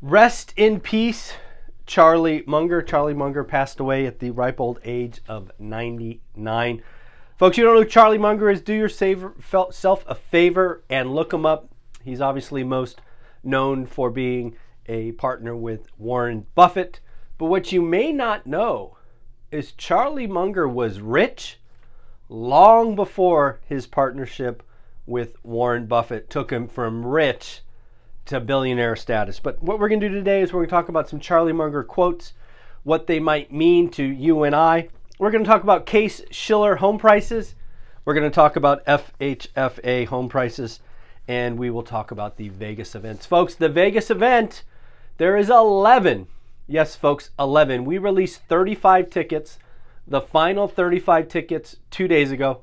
Rest in peace, Charlie Munger. Charlie Munger passed away at the ripe old age of 99. Folks, you don't know who Charlie Munger is? Do yourself a favor and look him up. He's obviously most known for being a partner with Warren Buffett. But what you may not know is Charlie Munger was rich long before his partnership with Warren Buffett took him from rich to billionaire status. But what we're going to do today is we're going to talk about some Charlie Munger quotes, what they might mean to you and I. We're going to talk about Case Shiller home prices. We're going to talk about FHFA home prices, and we will talk about the Vegas events. Folks, the Vegas event, there is 11. Yes, folks, 11. We released 35 tickets, the final 35 tickets two days ago.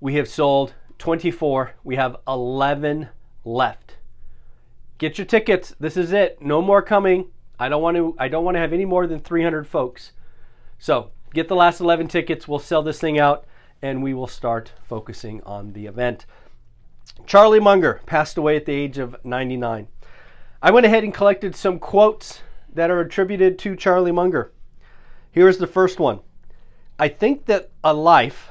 We have sold 24. We have 11 left. Get your tickets. This is it. No more coming. I don't want to I don't want to have any more than 300 folks. So, get the last 11 tickets. We'll sell this thing out and we will start focusing on the event. Charlie Munger passed away at the age of 99. I went ahead and collected some quotes that are attributed to Charlie Munger. Here's the first one. I think that a life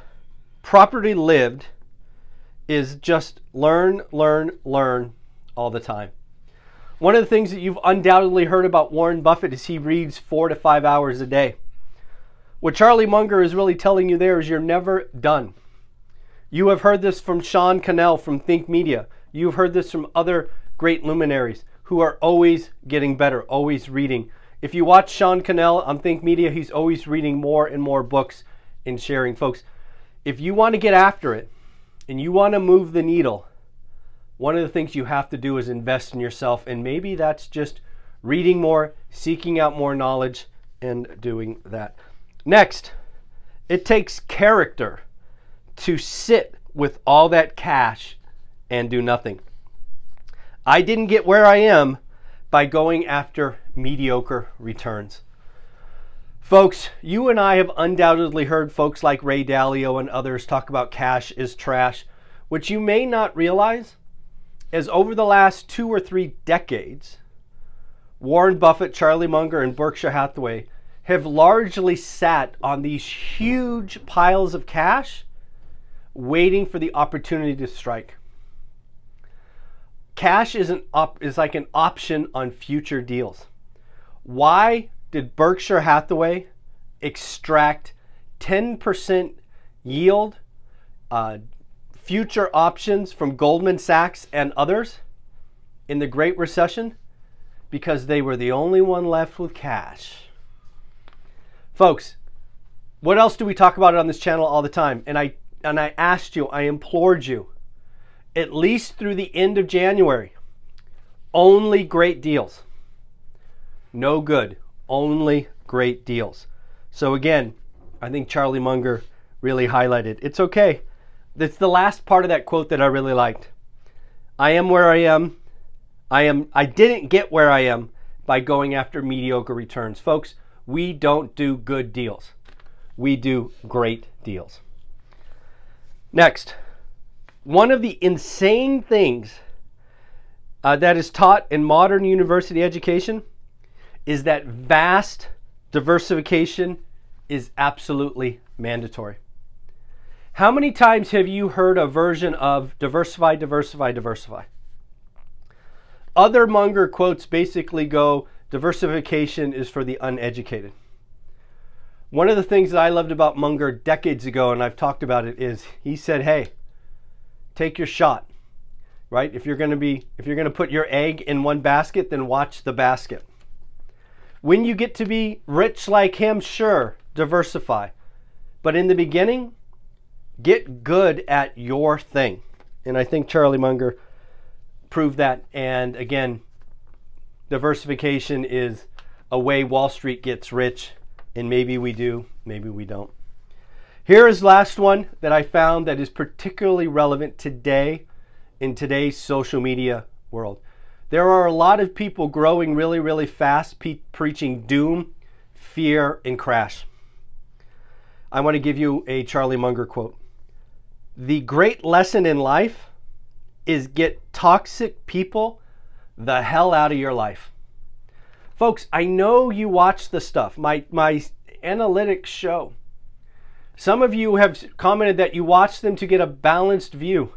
properly lived is just learn, learn, learn all the time. One of the things that you've undoubtedly heard about Warren Buffett is he reads four to five hours a day. What Charlie Munger is really telling you there is you're never done. You have heard this from Sean Cannell from Think Media. You've heard this from other great luminaries who are always getting better, always reading. If you watch Sean Cannell on Think Media, he's always reading more and more books and sharing. Folks, if you want to get after it and you want to move the needle, one of the things you have to do is invest in yourself. And maybe that's just reading more, seeking out more knowledge, and doing that. Next, it takes character to sit with all that cash and do nothing. I didn't get where I am by going after mediocre returns. Folks, you and I have undoubtedly heard folks like Ray Dalio and others talk about cash is trash. What you may not realize is over the last two or three decades, Warren Buffett, Charlie Munger, and Berkshire Hathaway have largely sat on these huge piles of cash waiting for the opportunity to strike. Cash is, an op- is like an option on future deals. Why did Berkshire Hathaway extract 10% yield uh, future options from Goldman Sachs and others in the Great Recession because they were the only one left with cash. Folks, what else do we talk about on this channel all the time? And I and I asked you, I implored you, at least through the end of January, only great deals. No good, only great deals. So again, I think Charlie Munger really highlighted. It's okay. It's the last part of that quote that I really liked. I am where I am. I am I didn't get where I am by going after mediocre returns. Folks, we don't do good deals. We do great deals. Next, one of the insane things uh, that is taught in modern university education is that vast diversification is absolutely mandatory. How many times have you heard a version of diversify, diversify, diversify? Other Munger quotes basically go diversification is for the uneducated. One of the things that I loved about Munger decades ago, and I've talked about it, is he said, hey, take your shot. Right? If you're gonna be if you're gonna put your egg in one basket, then watch the basket. When you get to be rich like him, sure, diversify. But in the beginning, Get good at your thing. And I think Charlie Munger proved that. And again, diversification is a way Wall Street gets rich. And maybe we do, maybe we don't. Here is last one that I found that is particularly relevant today in today's social media world. There are a lot of people growing really, really fast, preaching doom, fear, and crash. I want to give you a Charlie Munger quote the great lesson in life is get toxic people the hell out of your life. Folks, I know you watch the stuff. My my analytics show. Some of you have commented that you watch them to get a balanced view.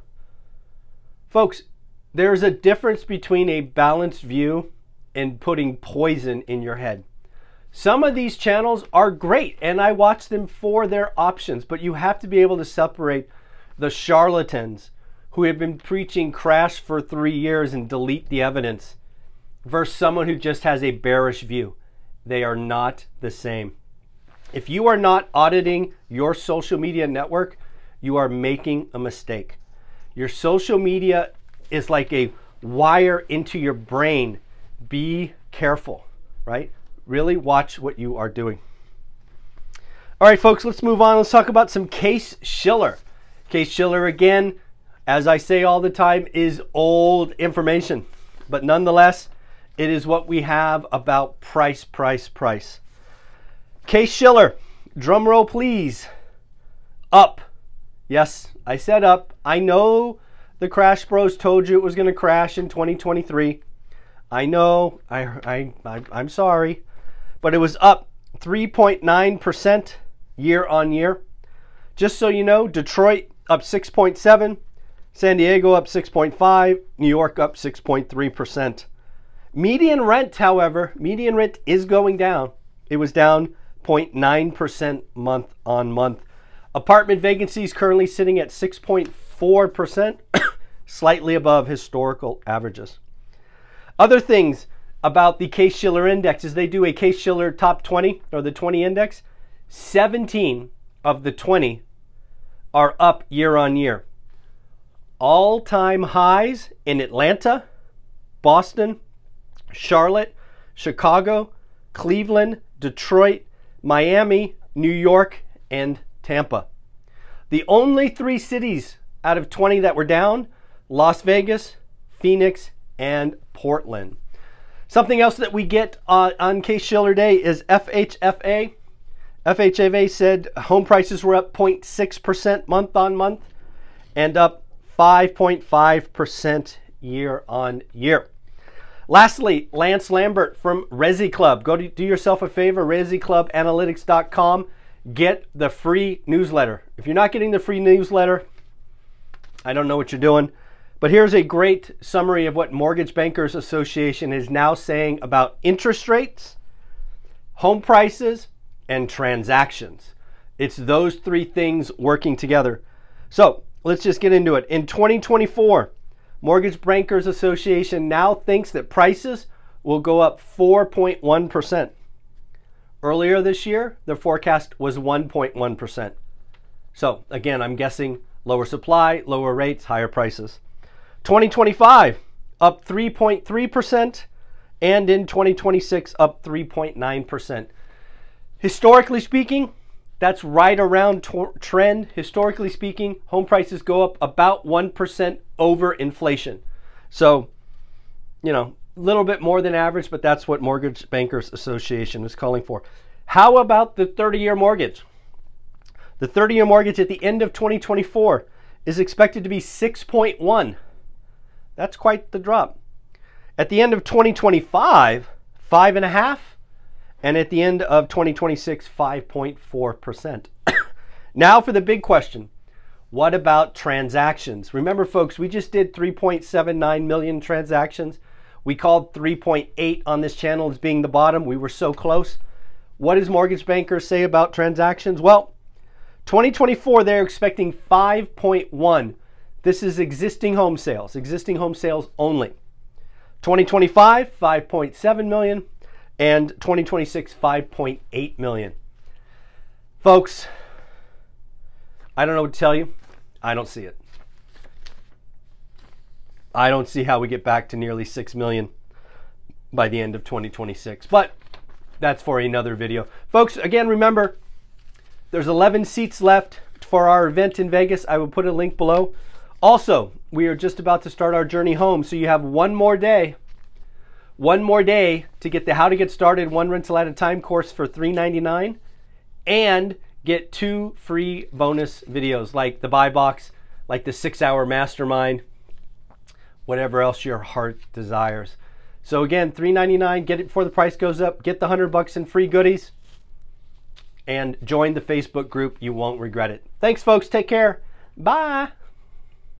Folks, there's a difference between a balanced view and putting poison in your head. Some of these channels are great and I watch them for their options, but you have to be able to separate the charlatans who have been preaching crash for three years and delete the evidence versus someone who just has a bearish view. They are not the same. If you are not auditing your social media network, you are making a mistake. Your social media is like a wire into your brain. Be careful, right? Really watch what you are doing. All right, folks, let's move on. Let's talk about some Case Shiller. Case Shiller, again, as I say all the time, is old information. But nonetheless, it is what we have about price, price, price. Case Shiller, drum roll please. Up. Yes, I said up. I know the Crash Bros told you it was going to crash in 2023. I know. I, I, I, I'm sorry. But it was up 3.9% year on year. Just so you know, Detroit up 6.7, San Diego up 6.5, New York up 6.3%. Median rent, however, median rent is going down. It was down 0.9% month on month. Apartment vacancies currently sitting at 6.4%, slightly above historical averages. Other things about the Case Shiller index is they do a Case Shiller top 20 or the 20 index. 17 of the 20 are up year on year. All time highs in Atlanta, Boston, Charlotte, Chicago, Cleveland, Detroit, Miami, New York, and Tampa. The only three cities out of 20 that were down Las Vegas, Phoenix, and Portland. Something else that we get uh, on Case Shiller Day is FHFA. FHFA said home prices were up 0.6% month on month and up 5.5% year on year. Lastly, Lance Lambert from Resi Club. Go to, do yourself a favor, ResiClubAnalytics.com. Get the free newsletter. If you're not getting the free newsletter, I don't know what you're doing. But here's a great summary of what Mortgage Bankers Association is now saying about interest rates, home prices, and transactions. It's those three things working together. So let's just get into it. In 2024, Mortgage Bankers Association now thinks that prices will go up 4.1%. Earlier this year, the forecast was 1.1%. So, again, I'm guessing lower supply, lower rates, higher prices. 2025, up 3.3%, and in 2026, up 3.9%. Historically speaking, that's right around trend. Historically speaking, home prices go up about 1% over inflation. So, you know, a little bit more than average, but that's what Mortgage Bankers Association is calling for. How about the 30 year mortgage? The 30 year mortgage at the end of 2024 is expected to be 6.1. That's quite the drop. At the end of 2025, five and at the end of 2026, 5.4%. now for the big question. What about transactions? Remember, folks, we just did 3.79 million transactions. We called 3.8 on this channel as being the bottom. We were so close. What does mortgage bankers say about transactions? Well, 2024, they're expecting 5.1. This is existing home sales, existing home sales only. 2025, 5.7 million and 2026 5.8 million. Folks, I don't know what to tell you. I don't see it. I don't see how we get back to nearly 6 million by the end of 2026. But that's for another video. Folks, again, remember, there's 11 seats left for our event in Vegas. I will put a link below. Also, we are just about to start our journey home, so you have one more day one more day to get the How to Get Started One Rental at a Time course for $3.99 and get two free bonus videos like the buy box, like the six hour mastermind, whatever else your heart desires. So again, $3.99. Get it before the price goes up. Get the 100 bucks in free goodies. And join the Facebook group. You won't regret it. Thanks, folks. Take care. Bye.